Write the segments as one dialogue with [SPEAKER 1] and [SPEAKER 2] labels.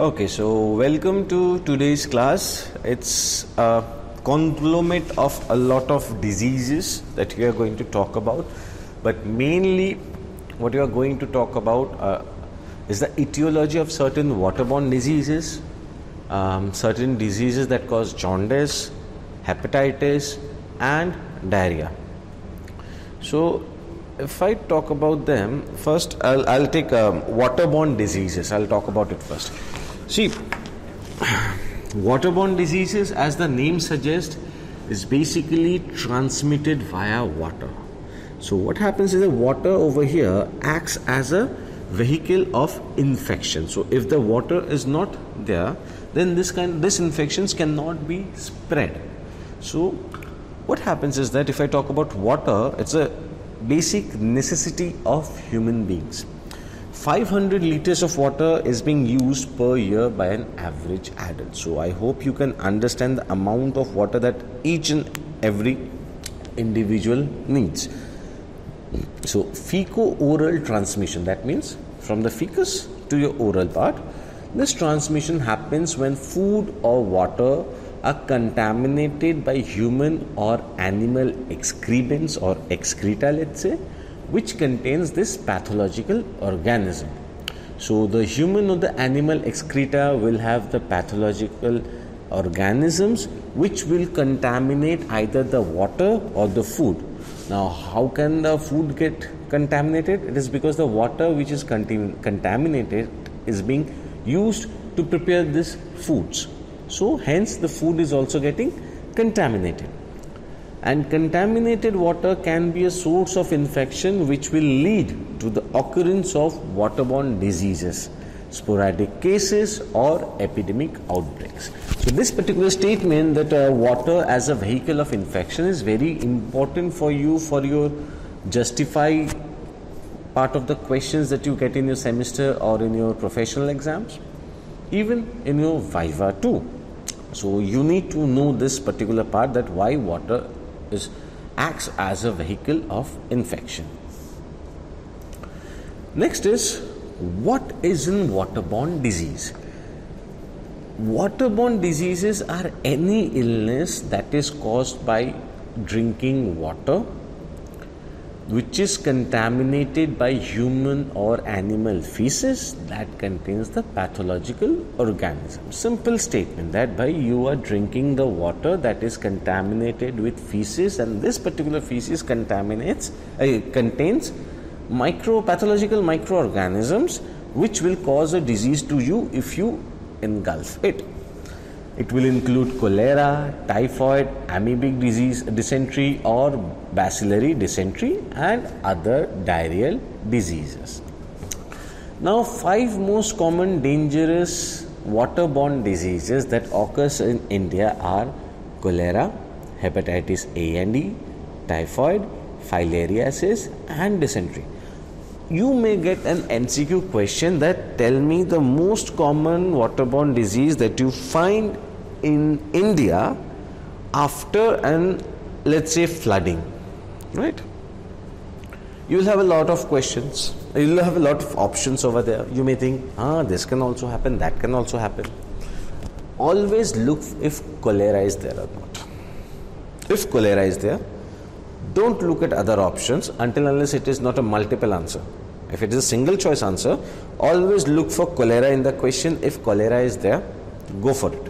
[SPEAKER 1] Okay, so welcome to today's class. It's a conglomerate of a lot of diseases that we are going to talk about, but mainly what we are going to talk about uh, is the etiology of certain waterborne diseases, um, certain diseases that cause jaundice, hepatitis, and diarrhea. So, if I talk about them, first I'll, I'll take um, waterborne diseases. I'll talk about it first. See, waterborne diseases, as the name suggests, is basically transmitted via water. So, what happens is the water over here acts as a vehicle of infection. So, if the water is not there, then this kind this infections cannot be spread. So, what happens is that if I talk about water, it's a basic necessity of human beings. 500 liters of water is being used per year by an average adult. So I hope you can understand the amount of water that each and every individual needs. So feco-oral transmission that means from the fecus to your oral part. This transmission happens when food or water are contaminated by human or animal excrements or excreta, let's say, which contains this pathological organism. So, the human or the animal excreta will have the pathological organisms which will contaminate either the water or the food. Now, how can the food get contaminated? It is because the water which is contaminated is being used to prepare these foods. So, hence, the food is also getting contaminated. And contaminated water can be a source of infection which will lead to the occurrence of waterborne diseases, sporadic cases, or epidemic outbreaks. So, this particular statement that uh, water as a vehicle of infection is very important for you for your justify part of the questions that you get in your semester or in your professional exams, even in your viva too. So you need to know this particular part that why water is acts as a vehicle of infection. Next is what is in waterborne disease? Waterborne diseases are any illness that is caused by drinking water which is contaminated by human or animal feces that contains the pathological organism. Simple statement that by you are drinking the water that is contaminated with feces and this particular feces contaminates uh, contains micro pathological microorganisms which will cause a disease to you if you engulf it. It will include cholera, typhoid, amoebic disease, dysentery, or bacillary dysentery, and other diarrheal diseases. Now, five most common dangerous waterborne diseases that occurs in India are cholera, hepatitis A and E, typhoid, filariasis, and dysentery you may get an MCQ question that tell me the most common waterborne disease that you find in India after an let's say flooding right? You will have a lot of questions. You will have a lot of options over there. You may think ah this can also happen that can also happen. Always look if cholera is there or not. If cholera is there don't look at other options until unless it is not a multiple answer. If it is a single choice answer, always look for cholera in the question. If cholera is there, go for it.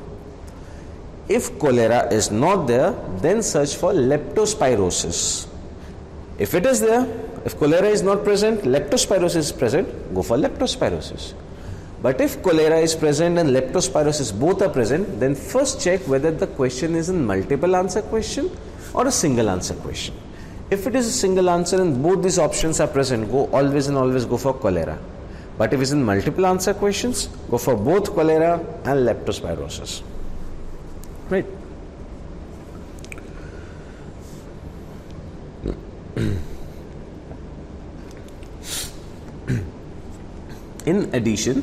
[SPEAKER 1] If cholera is not there, then search for leptospirosis. If it is there, if cholera is not present, leptospirosis is present, go for leptospirosis. But if cholera is present and leptospirosis both are present, then first check whether the question is a multiple answer question or a single answer question. If it is a single answer and both these options are present, go always and always go for cholera. But if it's in multiple answer questions, go for both cholera and leptospirosis. Right? in addition,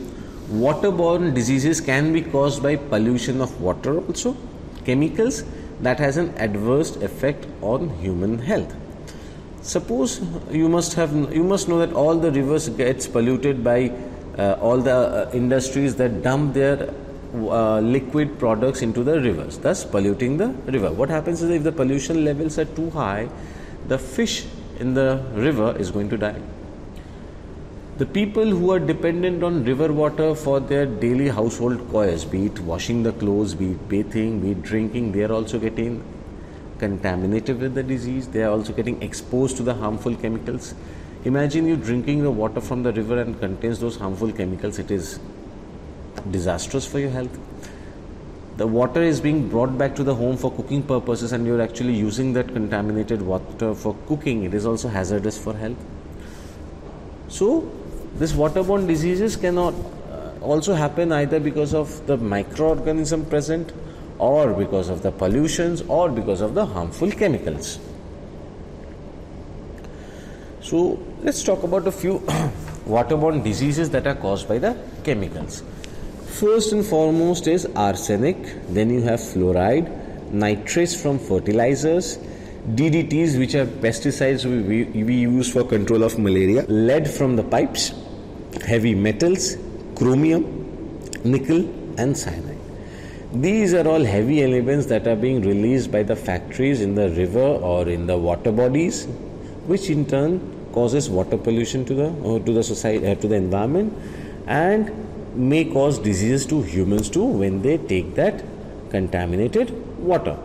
[SPEAKER 1] waterborne diseases can be caused by pollution of water also, chemicals that has an adverse effect on human health suppose you must have you must know that all the rivers gets polluted by uh, all the uh, industries that dump their uh, liquid products into the rivers, thus polluting the river. What happens is if the pollution levels are too high, the fish in the river is going to die. The people who are dependent on river water for their daily household chores, be it washing the clothes, be it bathing, be it drinking, they are also getting contaminated with the disease. They are also getting exposed to the harmful chemicals. Imagine you drinking the water from the river and contains those harmful chemicals. It is disastrous for your health. The water is being brought back to the home for cooking purposes, and you're actually using that contaminated water for cooking. It is also hazardous for health. So, this waterborne diseases cannot uh, also happen either because of the microorganism present or because of the pollutions or because of the harmful chemicals. So let's talk about a few waterborne diseases that are caused by the chemicals. First and foremost is arsenic, then you have fluoride, nitrates from fertilizers, DDTs, which are pesticides we, we use for control of malaria, lead from the pipes, heavy metals, chromium, nickel, and cyanide. These are all heavy elements that are being released by the factories in the river or in the water bodies, which in turn causes water pollution to the uh, to the society uh, to the environment, and may cause diseases to humans too when they take that contaminated water.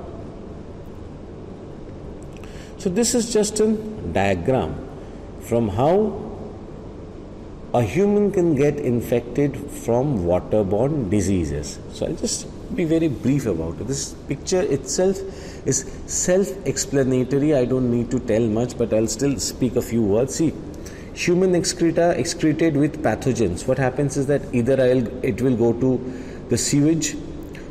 [SPEAKER 1] So this is just a diagram from how a human can get infected from waterborne diseases. So I'll just be very brief about it. This picture itself is self explanatory. I don't need to tell much, but I'll still speak a few words. See, human excreta excreted with pathogens. What happens is that either I'll, it will go to the sewage,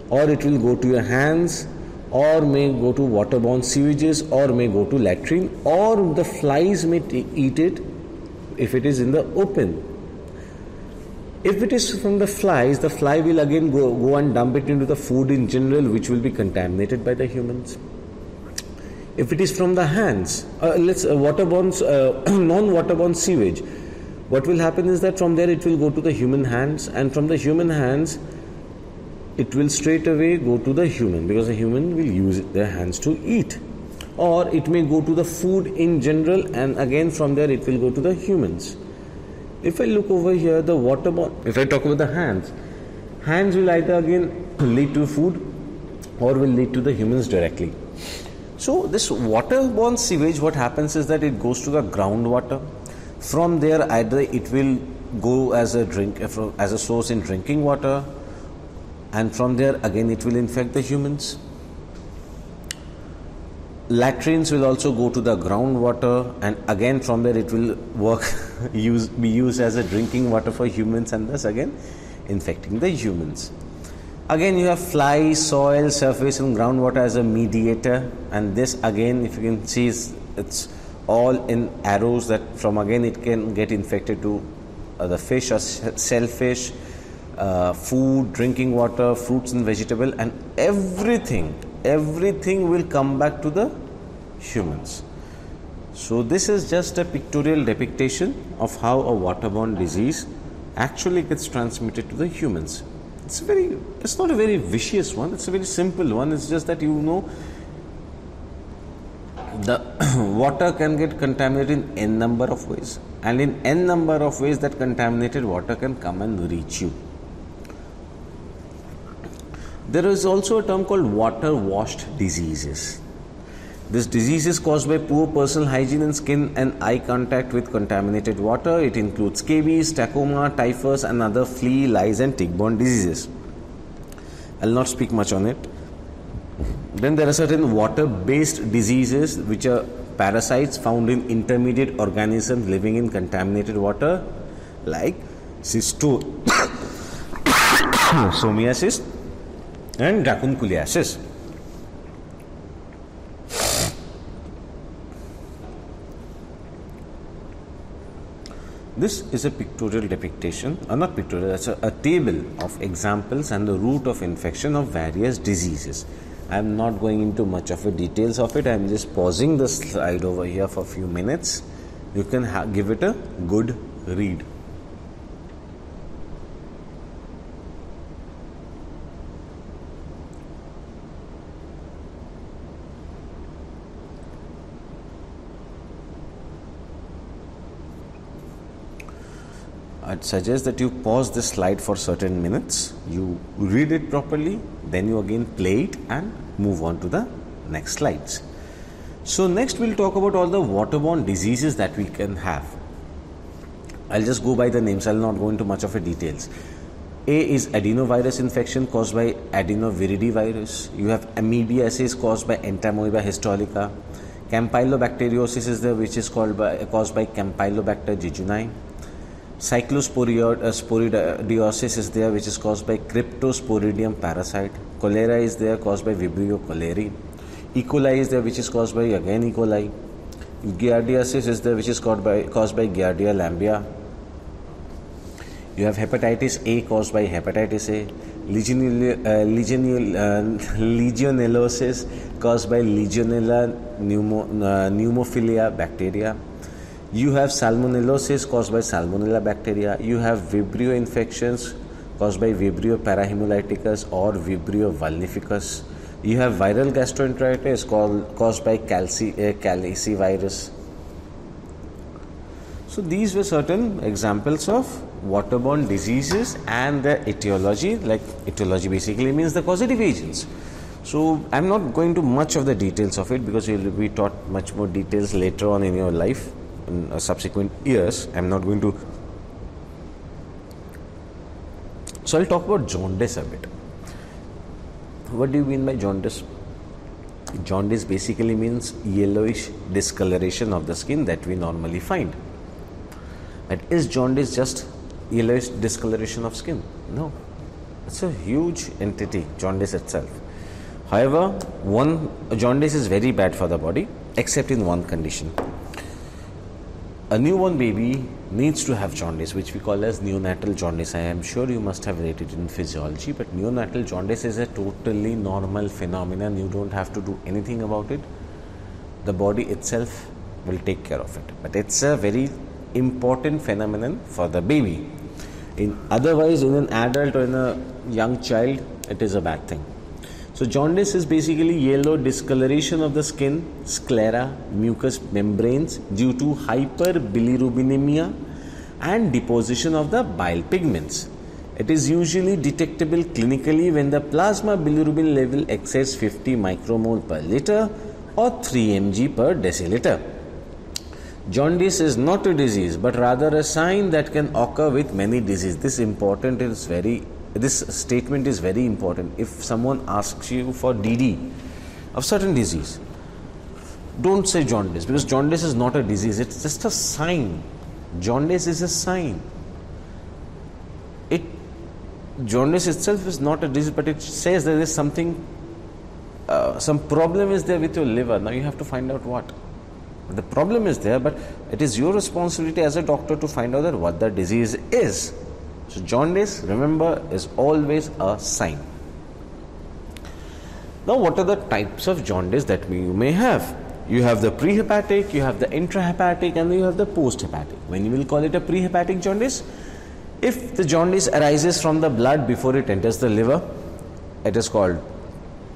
[SPEAKER 1] or it will go to your hands, or may go to waterborne sewages, or may go to latrine, or the flies may t- eat it if it is in the open if it is from the flies, the fly will again go, go and dump it into the food in general, which will be contaminated by the humans. If it is from the hands, uh, let's uh, waterborne, uh, non-waterborne sewage, what will happen is that from there it will go to the human hands, and from the human hands, it will straight away go to the human because the human will use their hands to eat, or it may go to the food in general, and again from there it will go to the humans. If I look over here, the waterborne, if I talk about the hands, hands will either again lead to food or will lead to the humans directly. So, this waterborne sewage, what happens is that it goes to the groundwater. From there, either it will go as a drink, as a source in drinking water, and from there, again, it will infect the humans latrines will also go to the groundwater and again from there it will work use be used as a drinking water for humans and thus again infecting the humans again you have fly soil surface and groundwater as a mediator and this again if you can see it's all in arrows that from again it can get infected to uh, the fish or shellfish uh, food drinking water fruits and vegetable and everything everything will come back to the humans. So, this is just a pictorial depiction of how a waterborne disease actually gets transmitted to the humans. It's very, it's not a very vicious one, it's a very simple one. It's just that you know the water can get contaminated in n number of ways, and in n number of ways, that contaminated water can come and reach you. There is also a term called water washed diseases. This disease is caused by poor personal hygiene and skin and eye contact with contaminated water. It includes scabies, trachoma, typhus, and other flea, lice, and tick-borne diseases. I'll not speak much on it. Then there are certain water-based diseases which are parasites found in intermediate organisms living in contaminated water, like schistosomiasis and dracunculiasis. This is a pictorial depiction, or uh, not pictorial, that's a, a, table of examples and the route of infection of various diseases. I am not going into much of the details of it, I am just pausing the slide over here for a few minutes. You can ha- give it a good read. I'd suggest that you pause this slide for certain minutes, you read it properly, then you again play it and move on to the next slides. So, next we'll talk about all the waterborne diseases that we can have. I'll just go by the names, I'll not go into much of the details. A is adenovirus infection caused by adenovirus. You have amoebiasis caused by Entamoeba histolytica. Campylobacteriosis is there, which is called by, caused by Campylobacter jejuni. Cyclosporidiosis is there, which is caused by Cryptosporidium parasite. Cholera is there, caused by Vibrio cholerae. E. coli is there, which is caused by again E. coli. Giardiasis is there, which is caused by caused by Giardia lamblia. You have hepatitis A caused by hepatitis A. Uh, uh, legionellosis caused by Legionella pneumo, uh, pneumophila bacteria. You have salmonellosis caused by Salmonella bacteria. You have Vibrio infections caused by Vibrio parahemolyticus or Vibrio vulnificus. You have viral gastroenteritis caused by calci, uh, calicivirus. So these were certain examples of waterborne diseases and their etiology. Like etiology basically means the causative agents. So I'm not going to much of the details of it because you'll be taught much more details later on in your life in uh, subsequent years. I'm not going to. So I'll talk about jaundice a bit. What do you mean by jaundice? Jaundice basically means yellowish discoloration of the skin that we normally find. But is jaundice just yellowish discoloration of skin? No. It's a huge entity, jaundice itself. However, one jaundice is very bad for the body, except in one condition a newborn baby needs to have jaundice, which we call as neonatal jaundice. I am sure you must have read it in physiology, but neonatal jaundice is a totally normal phenomenon. You don't have to do anything about it. The body itself will take care of it. But it's a very important phenomenon for the baby. In otherwise, in an adult or in a young child, it is a bad thing. So, jaundice is basically yellow discoloration of the skin, sclera, mucous membranes due to hyperbilirubinemia and deposition of the bile pigments. It is usually detectable clinically when the plasma bilirubin level exceeds 50 micromole per liter or 3 mg per deciliter. Jaundice is not a disease but rather a sign that can occur with many diseases. This important is very this statement is very important. If someone asks you for DD of certain disease, don't say jaundice because jaundice is not a disease, it's just a sign. Jaundice is a sign. It jaundice itself is not a disease, but it says there is something, uh, some problem is there with your liver. Now you have to find out what. The problem is there, but it is your responsibility as a doctor to find out that what the disease is. So, jaundice, remember, is always a sign. Now, what are the types of jaundice that you may have? You have the prehepatic, you have the intrahepatic, and you have the posthepatic. When you will call it a prehepatic jaundice, if the jaundice arises from the blood before it enters the liver, it is called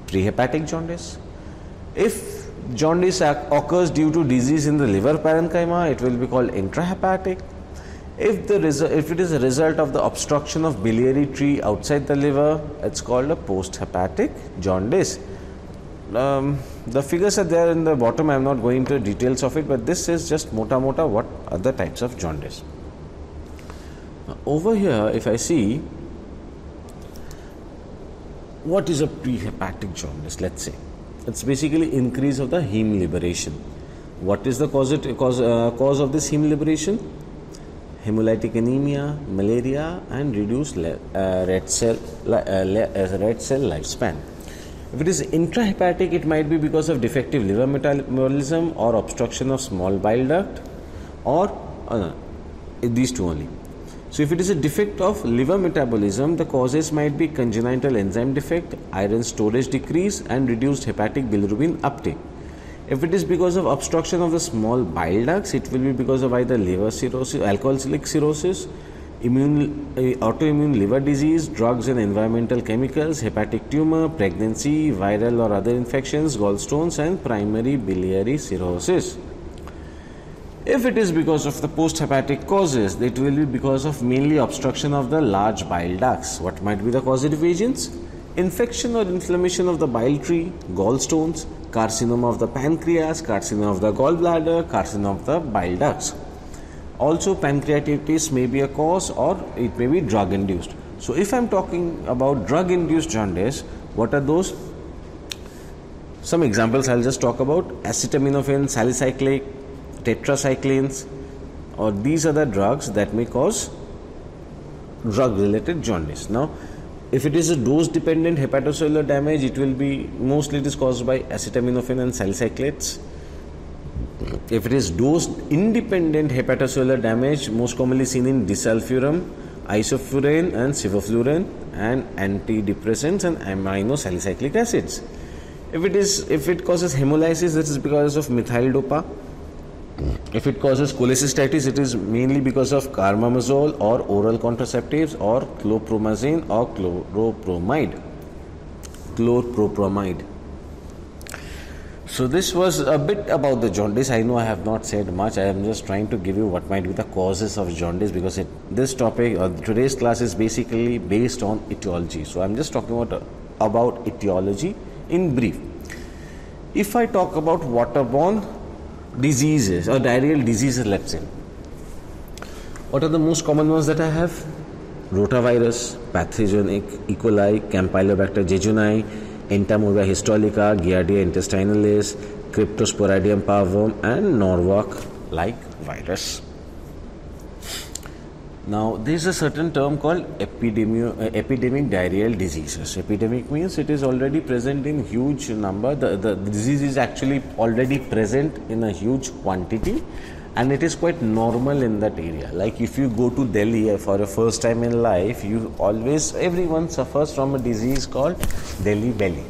[SPEAKER 1] prehepatic jaundice. If jaundice occurs due to disease in the liver parenchyma, it will be called intrahepatic. If, the if it is a result of the obstruction of biliary tree outside the liver, it's called a post-hepatic jaundice. Um, the figures are there in the bottom. I'm not going into details of it, but this is just mota mota what other types of jaundice. Now, over here, if I see what is a prehepatic jaundice, let's say it's basically increase of the heme liberation. What is the cause, it, cause, uh, cause of this heme liberation? Hemolytic anemia, malaria, and reduced uh, red cell uh, uh, red cell lifespan. If it is intrahepatic, it might be because of defective liver metabolism or obstruction of small bile duct, or these two only. So, if it is a defect of liver metabolism, the causes might be congenital enzyme defect, iron storage decrease, and reduced hepatic bilirubin uptake. If it is because of obstruction of the small bile ducts, it will be because of either liver cirrhosis, alcoholic cirrhosis, immune, uh, autoimmune liver disease, drugs and environmental chemicals, hepatic tumor, pregnancy, viral or other infections, gallstones, and primary biliary cirrhosis. If it is because of the post-hepatic causes, it will be because of mainly obstruction of the large bile ducts. What might be the causative agents? Infection or inflammation of the bile tree, gallstones, carcinoma of the pancreas, carcinoma of the gallbladder, carcinoma of the bile ducts. Also, pancreatitis may be a cause or it may be drug induced. So, if I'm talking about drug induced jaundice, what are those? Some examples I'll just talk about acetaminophen, salicylic, tetracyclines, or these are the drugs that may cause drug related jaundice. Now, if it is a dose dependent hepatocellular damage, it will be mostly it is caused by acetaminophen and salicylates if it is dose independent hepatocellular damage, most commonly seen in disulfiram, isoflurane, and sevoflurane, and antidepressants and aminosalicylic acids. If it is if it causes hemolysis, this is because of methyl dopa. If it causes cholecystitis, it is mainly because of carbimazole or oral contraceptives or chlorpromazine or chlorpromide. Chlorpromide. So this was a bit about the jaundice. I know I have not said much. I am just trying to give you what might be the causes of jaundice because it, this topic or today's class is basically based on etiology. So I'm just talking about uh, about etiology in brief. If I talk about waterborne diseases or diarrheal diseases, let's say, what are the most common ones that I have? Rotavirus, pathogenic E. coli, Campylobacter jejuni, Entamoeba histolica, Giardia intestinalis, Cryptosporidium parvum, and Norwalk like virus. Now, there is a certain term called epidemio, uh, epidemic diarrheal diseases. Epidemic means it is already present in huge number. The, the disease is actually already present in a huge quantity and it is quite normal in that area. Like if you go to Delhi for a first time in life, you always, everyone suffers from a disease called Delhi belly.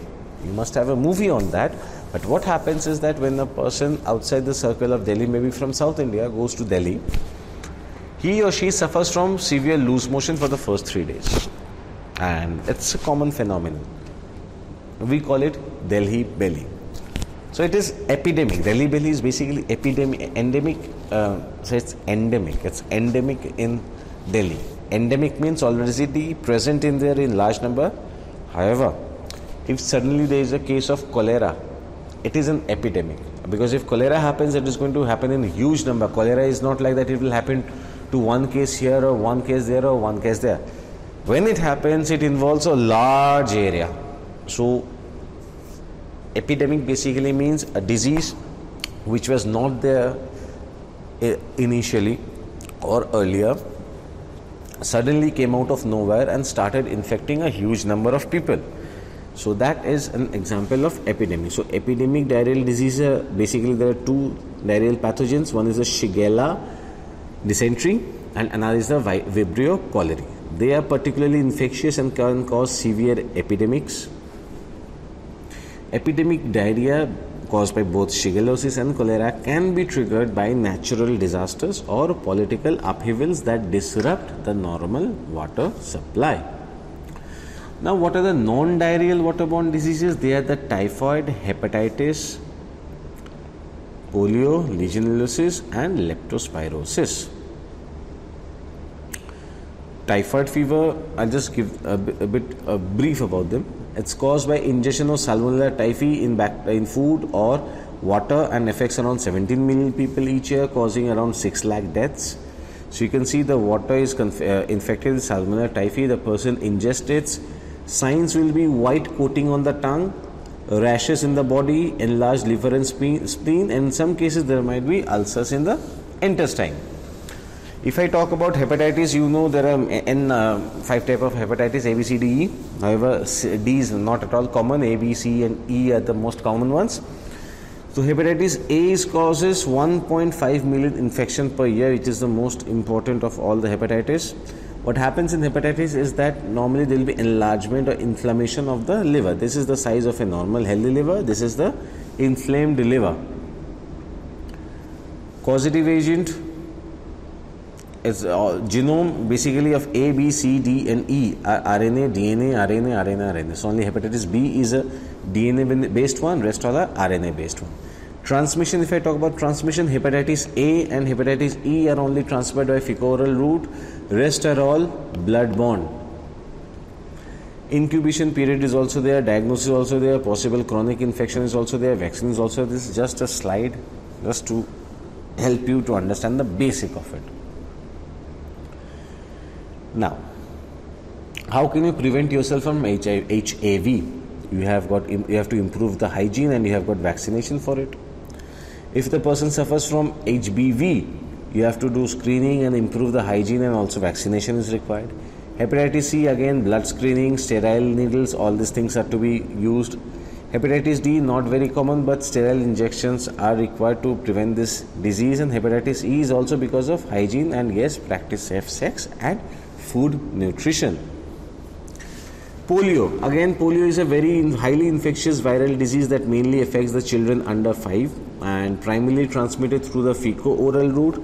[SPEAKER 1] You must have a movie on that. But what happens is that when a person outside the circle of Delhi, maybe from South India, goes to Delhi, he or she suffers from severe loose motion for the first three days. And it's a common phenomenon. We call it Delhi belly. So it is epidemic. Delhi belly is basically epidemic, endemic. Uh, so it's endemic. It's endemic in Delhi. Endemic means already the present in there in large number. However, if suddenly there is a case of cholera, it is an epidemic. Because if cholera happens, it is going to happen in huge number. Cholera is not like that; it will happen to one case here or one case there or one case there. When it happens, it involves a large area. So, epidemic basically means a disease which was not there eh, initially or earlier suddenly came out of nowhere and started infecting a huge number of people. So that is an example of epidemic. So epidemic diarrheal disease, uh, basically there are two diarrheal pathogens. One is the Shigella dysentery and another is the Vibrio cholerae. They are particularly infectious and can cause severe epidemics. Epidemic diarrhea caused by both shigellosis and cholera can be triggered by natural disasters or political upheavals that disrupt the normal water supply. Now, what are the non diarrheal waterborne diseases? They are the typhoid, hepatitis, polio, legionellosis, and leptospirosis. Typhoid fever i'll just give a, a bit a brief about them. It's caused by ingestion of salmonella typhi in back, in food or water and affects around 17 million people each year causing around 6 lakh deaths. So you can see the water is uh, infected with salmonella typhi. The person ingests it signs will be white coating on the tongue rashes in the body enlarged liver and spleen, and in some cases there might be ulcers in the intestine if I talk about hepatitis, you know there are n uh, five type of hepatitis A, B, C, D, E. However, D is not at all common. A, B, C, and E are the most common ones. So hepatitis A is causes 1.5 million infection per year, which is the most important of all the hepatitis. What happens in hepatitis is that normally there will be enlargement or inflammation of the liver. This is the size of a normal healthy liver. This is the inflamed liver. Causative agent is uh, genome basically of A, B, C, D, and E RNA, DNA, RNA, RNA, RNA. So only hepatitis B is a DNA based one, rest all are RNA based one. Transmission, if I talk about transmission, hepatitis A and hepatitis E are only transmitted by fecal-oral route, rest are all blood-borne. Incubation period is also there, diagnosis is also there, possible chronic infection is also there, vaccine is also there. This is just a slide just to help you to understand the basic of it. Now, how can you prevent yourself from HIV, HAV? You have got you have to improve the hygiene and you have got vaccination for it. If the person suffers from HBV, you have to do screening and improve the hygiene and also vaccination is required. Hepatitis C, again, blood screening, sterile needles, all these things are to be used. Hepatitis D, not very common, but sterile injections are required to prevent this disease. And hepatitis E is also because of hygiene and yes, practice safe sex and food nutrition. Polio. Again, polio is a very highly infectious viral disease that mainly affects the children under 5 and primarily transmitted through the fecal-oral route.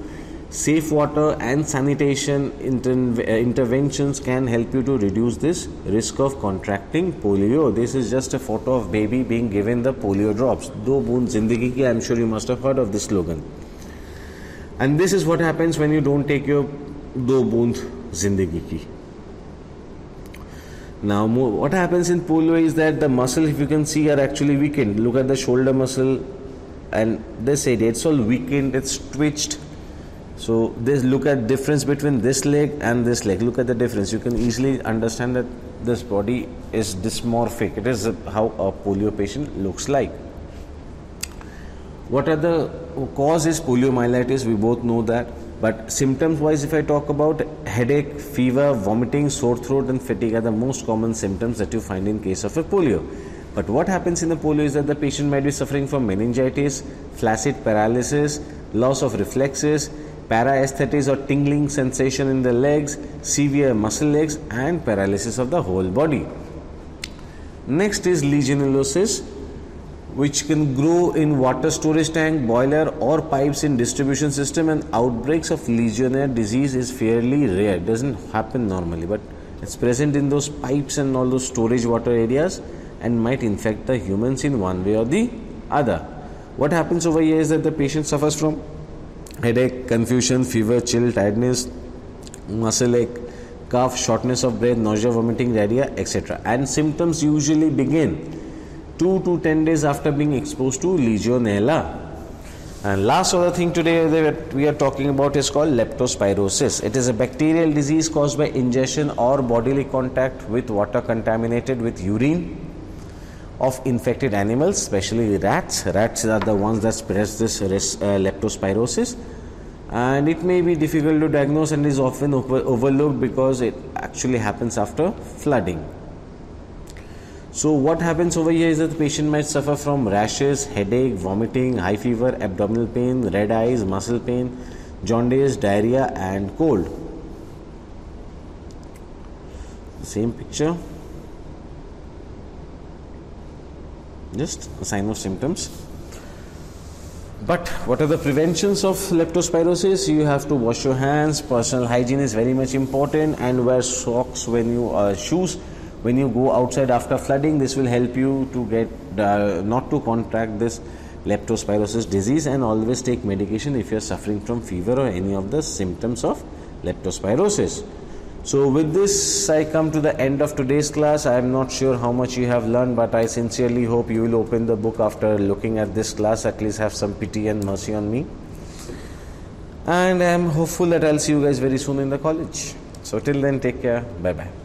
[SPEAKER 1] Safe water and sanitation inter- interventions can help you to reduce this risk of contracting polio. This is just a photo of baby being given the polio drops. Do boon zindagi ki, I'm sure you must have heard of this slogan. And this is what happens when you don't take your do boon zindagi ki. Now, what happens in polio is that the muscle, if you can see, are actually weakened. Look at the shoulder muscle and this area, it's all weakened, it's twitched. So, this look at difference between this leg and this leg. Look at the difference. You can easily understand that this body is dysmorphic. It is how a polio patient looks like. What are the causes of poliomyelitis? We both know that. But symptoms wise, if I talk about headache, fever, vomiting, sore throat, and fatigue are the most common symptoms that you find in case of a polio. But what happens in the polio is that the patient might be suffering from meningitis, flaccid paralysis, loss of reflexes, paraesthesis or tingling sensation in the legs, severe muscle aches, and paralysis of the whole body. Next is legionellosis which can grow in water storage tank, boiler or pipes in distribution system and outbreaks of Legionnaire disease is fairly rare. It doesn't happen normally but it's present in those pipes and all those storage water areas and might infect the humans in one way or the other. What happens over here is that the patient suffers from headache, confusion, fever, chill, tiredness, muscle ache, cough, shortness of breath, nausea, vomiting, diarrhea, etc. And symptoms usually begin 2 to 10 days after being exposed to Legionella. And last other thing today that we are talking about is called leptospirosis. It is a bacterial disease caused by ingestion or bodily contact with water contaminated with urine of infected animals, especially rats. Rats are the ones that spread this uh, leptospirosis. And it may be difficult to diagnose and is often over- overlooked because it actually happens after flooding. So what happens over here is that the patient might suffer from rashes, headache, vomiting, high fever, abdominal pain, red eyes, muscle pain, jaundice, diarrhea and cold. Same picture. Just a sign of symptoms. But what are the preventions of leptospirosis? You have to wash your hands. Personal hygiene is very much important, and wear socks when you uh, shoes when you go outside after flooding this will help you to get uh, not to contract this leptospirosis disease and always take medication if you are suffering from fever or any of the symptoms of leptospirosis so with this i come to the end of today's class. I am not sure how much you have learned but i sincerely hope you will open the book after looking at this class. At least have some pity and mercy on me. And i am hopeful that i'll see you guys very soon in the college. So till then take care. Bye bye